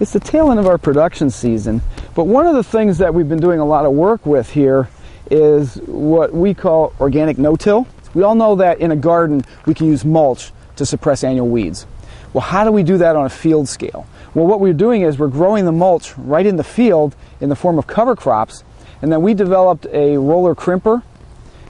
It's the tail end of our production season, but one of the things that we've been doing a lot of work with here is what we call organic no-till. We all know that in a garden we can use mulch to suppress annual weeds. Well, how do we do that on a field scale? Well, what we're doing is we're growing the mulch right in the field in the form of cover crops, and then we developed a roller crimper.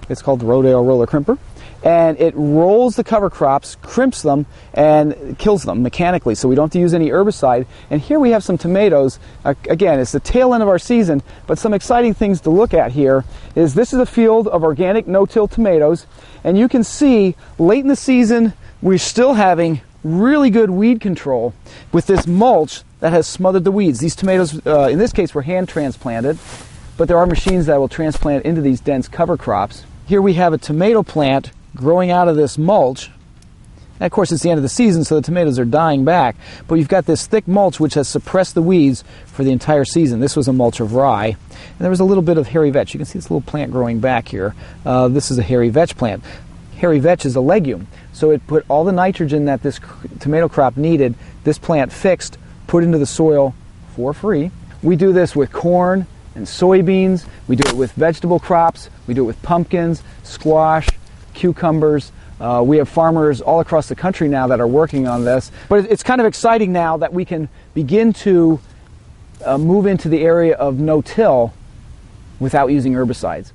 It's called the Rodale Roller Crimper and it rolls the cover crops, crimps them, and kills them mechanically. So we don't have to use any herbicide. And here we have some tomatoes. Uh, again, it's the tail end of our season, but some exciting things to look at here is this is a field of organic no-till tomatoes, and you can see late in the season we're still having really good weed control with this mulch that has smothered the weeds. These tomatoes, uh, in this case, were hand transplanted, but there are machines that will transplant into these dense cover crops. Here we have a tomato plant growing out of this mulch. And of course, it's the end of the season, so the tomatoes are dying back. But you've got this thick mulch which has suppressed the weeds for the entire season. This was a mulch of rye. And there was a little bit of hairy vetch. You can see this little plant growing back here. Uh, this is a hairy vetch plant. Hairy vetch is a legume, so it put all the nitrogen that this tomato crop needed, this plant fixed, put into the soil for free. We do this with corn and soybeans. We do it with vegetable crops. We do it with pumpkins, squash, cucumbers. Uh, we have farmers all across the country now that are working on this. But it's kind of exciting now that we can begin to uh, move into the area of no-till without using herbicides.